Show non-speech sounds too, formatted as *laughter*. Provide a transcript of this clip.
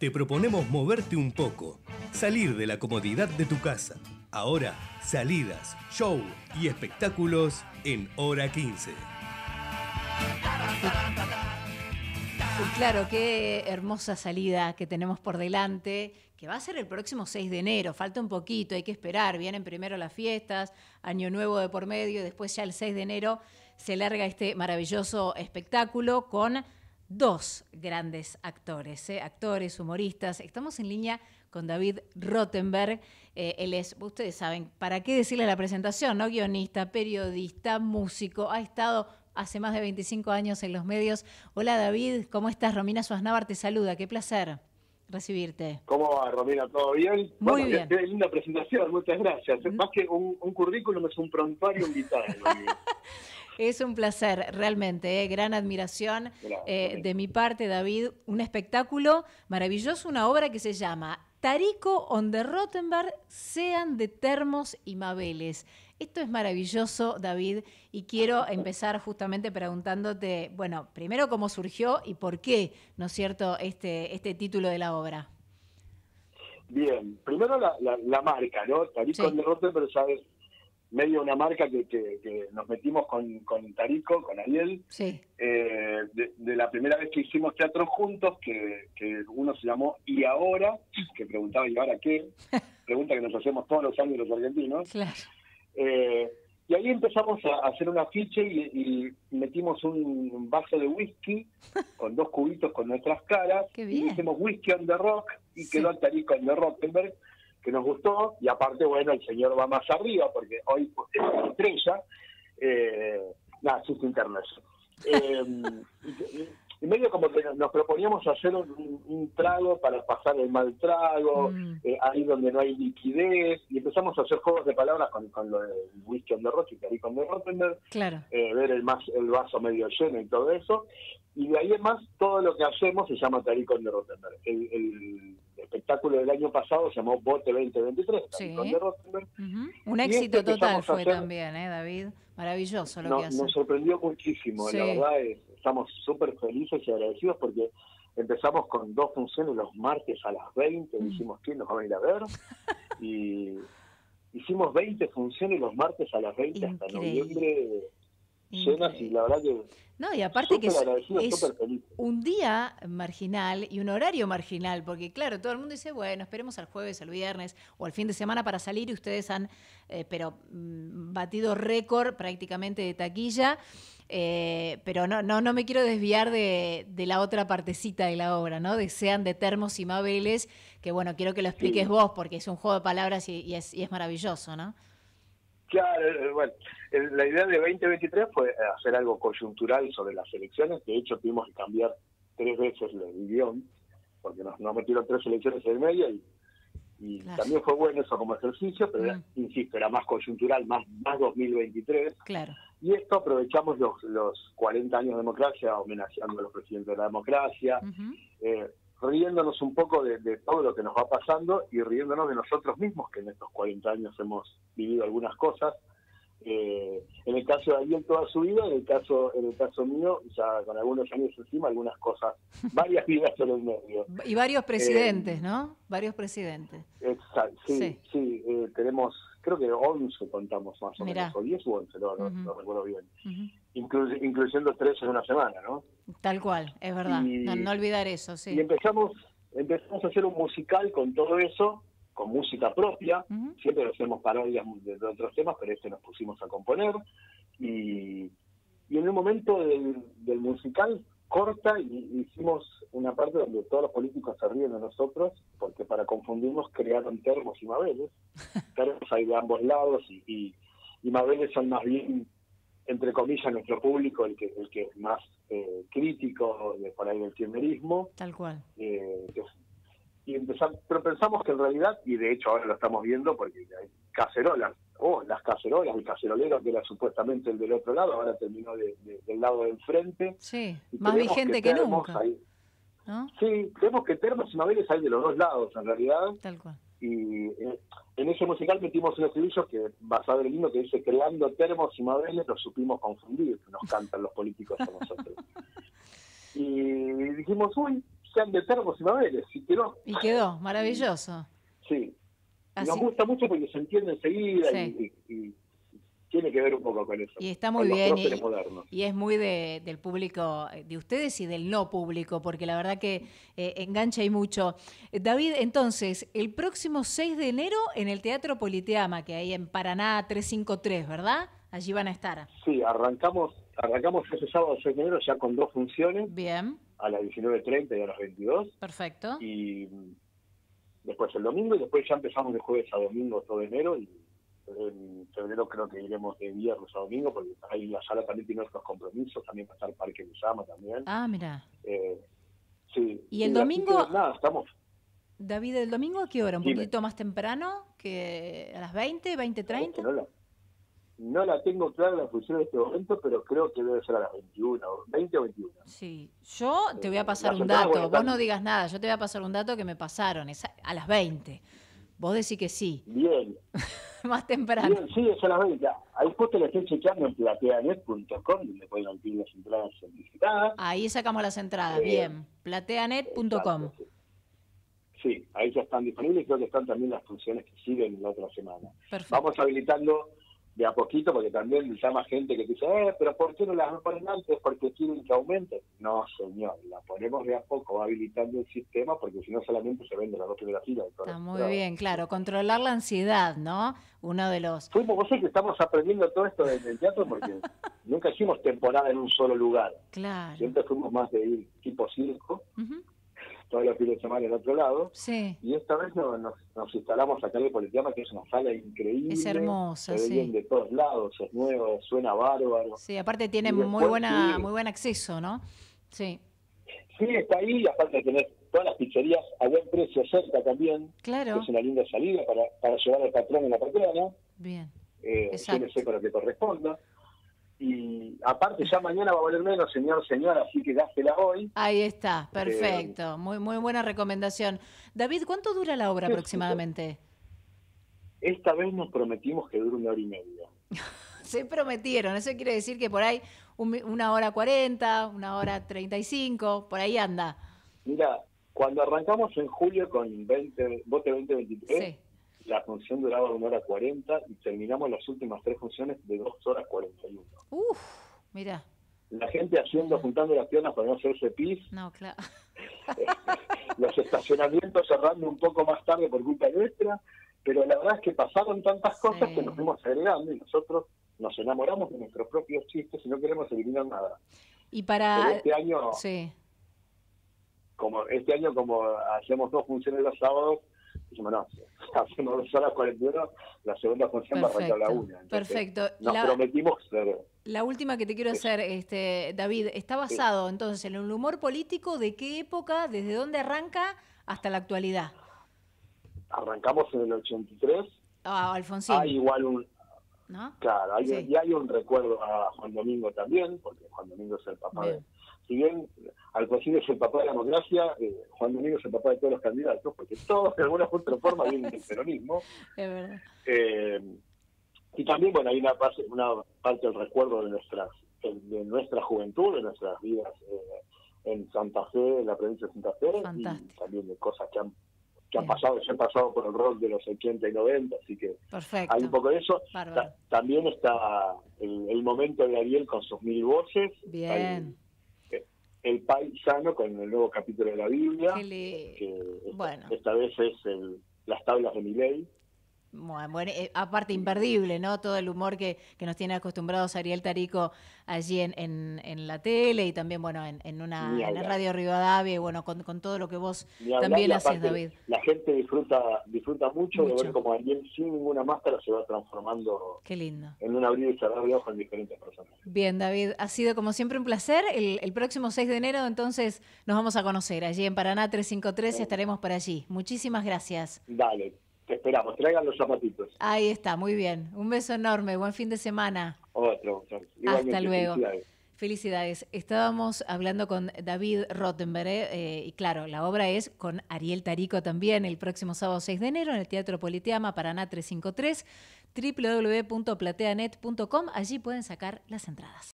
te proponemos moverte un poco, salir de la comodidad de tu casa. Ahora, salidas, show y espectáculos en hora 15. Claro, qué hermosa salida que tenemos por delante, que va a ser el próximo 6 de enero, falta un poquito, hay que esperar, vienen primero las fiestas, Año Nuevo de por medio, después ya el 6 de enero se larga este maravilloso espectáculo con dos grandes actores, ¿eh? actores, humoristas. Estamos en línea con David Rottenberg. Eh, él es, ustedes saben, ¿para qué decirle la presentación? ¿No? Guionista, periodista, músico, ha estado hace más de 25 años en los medios. Hola David, ¿cómo estás? Romina Suaznavar te saluda, qué placer recibirte. ¿Cómo va, Romina? ¿Todo bien? Muy bien. Qué, linda presentación, muchas gracias. Más que un, currículum, es un prontuario invitado. *laughs* Es un placer, realmente, ¿eh? gran admiración eh, de mi parte, David. Un espectáculo maravilloso, una obra que se llama Tarico on the Rottenberg, sean de termos y mabeles. Esto es maravilloso, David, y quiero empezar justamente preguntándote, bueno, primero cómo surgió y por qué, ¿no es cierto?, este, este título de la obra. Bien, primero la, marca, ¿no? Tarico on the Rottenberg, sabes, medio una marca que, que, nos metimos con, con, Tarico, con Ariel, sí. eh, de, la primera vez que hicimos teatro juntos, que, que uno se llamó Y Ahora, que preguntaba ¿y ahora qué? *laughs* Pregunta que nos hacemos todos los años los argentinos. Claro. Eh, y ahí empezamos a hacer un afiche y, metimos un vaso de whisky *laughs* con dos cubitos con nuestras caras. Y hicimos whisky on the rock y quedó Tarico on the Rockenberg que nos gustó y aparte, bueno, el señor va más arriba porque hoy es una estrella, eh, nada, chiste internet. Eh, y, medio como que nos proponíamos hacer un, trago para pasar el mal trago, mm. eh, ahí donde no hay liquidez, y empezamos a hacer juegos de palabras con, con lo del whisky on the rock y con de Rottenberg, claro. Eh, ver el, más, el vaso medio lleno y todo eso, y de ahí en más todo lo que hacemos se llama Tarico de Rottenberg. el espectáculo del año pasado se llamó Bote 2023, sí. Un éxito este total fue también, ¿eh, David? Maravilloso lo que hace. Nos sorprendió muchísimo, la verdad, estamos súper felices y agradecidos porque empezamos con dos funciones los martes a las 20, mm. dijimos que nos van a ir a ver, *laughs* y hicimos 20 funciones los martes a las 20 hasta noviembre llenas y la verdad que no y aparte que es, un día marginal y un horario marginal porque claro todo el mundo dice bueno esperemos al jueves al viernes o al fin de semana para salir y ustedes han eh, pero mm, batido récord prácticamente de taquilla eh, pero no, no, no me quiero desviar de, de, la otra partecita de la obra, ¿no? De sean de termos y mabeles, que bueno, quiero que lo expliques vos, porque es un juego de palabras y, es, y es maravilloso, ¿no? Claro, eh, bueno, la idea de 2023 fue hacer algo coyuntural sobre las elecciones. De hecho, tuvimos que cambiar tres veces el guion, porque nos, metieron tres elecciones en medio y, y también fue bueno eso como ejercicio, pero mm. insisto, era más coyuntural, más, más 2023. Claro. Y esto aprovechamos los, los 40 años de democracia, homenajeando a los presidentes de la democracia, riéndonos un poco de, todo lo que nos va pasando y riéndonos de nosotros mismos, que en estos 40 años hemos vivido algunas cosas. Eh, en el caso de Ariel toda su vida, en el caso en el caso mío, ya con algunos años encima, algunas cosas, *laughs* varias vidas en el medio. Y varios presidentes, eh, ¿no? Varios presidentes. Exacto, sí, sí, eh, tenemos creo que 11 contamos más o menos, o 10 u 11, no, no, recuerdo bien, incluyendo tres en una semana, ¿no? Tal cual, es verdad, no, olvidar eso, sí. Y empezamos, empezamos a hacer un musical con todo eso, con música propia, siempre hacemos parodias de, otros temas, pero este nos pusimos a componer, y, y en un momento del, del musical corta y hicimos una parte donde todos los políticos se ríen de nosotros, porque para confundirnos crearon termos y mabeles. *laughs* termos hay de ambos lados y, y, mabeles son más bien, entre comillas, nuestro público, el que, el que es más eh, crítico de por ahí del kirchnerismo. Tal cual. Eh, y empezamos, pero pensamos que en realidad, y de hecho ahora lo estamos viendo porque hay cacerolas, oh, las cacerolas, el cacerolero que era supuestamente el del otro lado, ahora terminó del lado del frente. Sí, más vigente que, nunca. Sí, vemos que termos y mabeles hay de los dos lados en realidad. Tal cual. Y eh, en ese musical metimos un estribillo que, basado en el himno, que dice, creando termos y mabeles, los supimos confundir, nos cantan los políticos a nosotros. *laughs* y dijimos, uy, sean de termos y mabeles, y quedó. Y quedó, maravilloso. Sí. Nos gusta mucho porque se entiende enseguida Sí. y, y- y tiene que ver un poco con eso. Y está muy bien. Y, es muy de- del público, de ustedes y del no público, porque la verdad que eh, engancha y mucho. David, entonces, el próximo 6 de enero en el Teatro Politeama, que hay en Paraná 353, ¿verdad? Allí van a estar. Sí, arrancamos, arrancamos ese sábado 6 de enero ya con dos funciones, Bien, a las 19.30 y a las 22, perfecto. y mm, después el domingo, y después ya empezamos de jueves a domingo todo enero, y en febrero creo que iremos de viernes a domingo, porque ahí la sala también tiene otros compromisos, también va a estar Parque Luzama también. Ah, mira. Eh, sí. ¿Y el domingo? que, nada, estamos David, ¿el domingo a qué hora? ¿Un Dime. poquito más temprano? que ¿A las 20, 20, 30? No la, no la tengo clara la función en este momento, pero creo que debe ser a las 21, o 20 o 21. Sí, yo te voy a pasar Las un dato, vos no digas nada, yo te voy a pasar un dato que me pasaron, es a, a las 20. Vos decís que sí, Bien, *laughs* más temprano. bien, sí, es a las 20. Ahí justo le estoy chequeando en plateanet.com, donde pueden adquirir las entradas anticipadas. Ahí sacamos las entradas, Eh, bien. Plateanet.com. Sí. Sí, ahí ya están disponibles y creo que están también las funciones que siguen la otra semana. Perfecto. Vamos habilitando de a poquito, porque también llama gente que dice, eh, pero ¿por qué no las ponen antes? Porque quieren que aumente. No, señor, la ponemos de a poco, va habilitando el sistema, porque si no solamente se vende la dos primeras filas. Está muy bien, claro. Controlar la ansiedad, ¿no? Uno de los... Fuimos, vos sabés que estamos aprendiendo todo esto desde el teatro, porque *laughs* nunca hicimos temporada en un solo lugar. Claro. Siempre fuimos más de ir tipo circo, Ujú, todos los fines de semana en otro lado. Sí, Y esta vez no- nos, nos instalamos acá en el Politeama, que es una sala increíble. Es hermosa, Se sí. de todos lados, es nuevo, suena bárbaro. sí. Aparte tiene muy buena, sí. muy buen acceso, ¿no? Sí, Sí, está ahí, aparte de tener todas las pizzerías a buen precio cerca también, que claro. es una linda salida para, para llevar al patrón en la patrona, Bien. eh, Exacto. llévese con lo que corresponda. Y aparte ya mañana va a valer menos, señor, señora, así que gástela hoy. Ahí está, perfecto. Muy, muy buena recomendación. David, ¿cuánto dura la obra aproximadamente? Esta vez nos prometimos que dure una hora y media. *laughs* Se prometieron, eso quiere decir que por ahí un una hora cuarenta, una hora treinta y cinco, por ahí anda. Mira, cuando arrancamos en julio con 20, Bote 2023, Sí. La función duraba una hora 40 y terminamos las últimas tres funciones de dos horas 41. Uf, mira, La gente haciendo, juntando las piernas para no hacerse pis, no, claro. *laughs* los estacionamientos cerrando un poco más tarde por culpa nuestra, pero la verdad es que pasaron tantas cosas Sí. que nos fuimos agregando y nosotros nos enamoramos de nuestros propios chistes y no queremos eliminar nada. Y Pero para... este año, Sí, como este año como hacemos dos funciones los sábados, dijimos, no, *laughs* hacemos dos horas 41, la segunda función va a arrancar a la perfecto. una. Entonces, Perfecto. Nos La, prometimos ser la última que te quiero hacer, este, David, está basado entonces en el humor político de qué época, desde dónde arranca hasta la actualidad. arrancamos en el 83, Ah, Alfonsín, hay igual un, ¿no? claro, hay, Sí. y hay un recuerdo a Juan Domingo también, porque Juan Domingo es el papá Bien. de, si bien Alfonsín es el papá de la democracia, eh, Juan Domingo es el papá de todos los candidatos, porque todos de alguna u otra forma vienen del *laughs* peronismo, Es verdad. eh, y también, bueno, hay una parte, una parte del recuerdo de nuestras de nuestra juventud, de nuestras vidas eh, en Santa Fe, en la provincia de Santa Fe, Fantástico. y también de cosas que han, que han pasado, se han pasado por el rol de los 80 y 90, así que Perfecto. hay un poco de eso. Ta- también está el, el momento de Ariel con sus mil voces, Bien. el, el paisano con el nuevo capítulo de la Biblia, que esta, Bueno. esta vez es el, las tablas de mi ley. Bueno, bueno, eh, aparte imperdible, ¿no? Todo el humor que, que nos tiene acostumbrados Ariel Tarico allí en, en, en la tele y también, bueno, en, en una en la. Radio Rivadavia y bueno, con, con todo lo que vos también haces, David. La gente disfruta disfruta mucho, de ver cómo Ariel sin ninguna máscara se va transformando Qué lindo. en un abrir y cerrar de ojos en diferentes personas. Bien, David, ha sido como siempre un placer. El, el próximo 6 de enero entonces nos vamos a conocer allí en Paraná 353 y estaremos por allí. Muchísimas gracias. Dale, te esperamos, traigan los zapatitos. Ahí está, muy bien. Un beso enorme, buen fin de semana. Otro. Hasta luego. felicidades. Felicidades. Estábamos hablando con David Rottenberg. Eh, y claro, la obra es con Ariel Tarico también el próximo sábado 6 de enero en el Teatro Politeama Paraná 353 www.plateanet.com. Allí pueden sacar las entradas.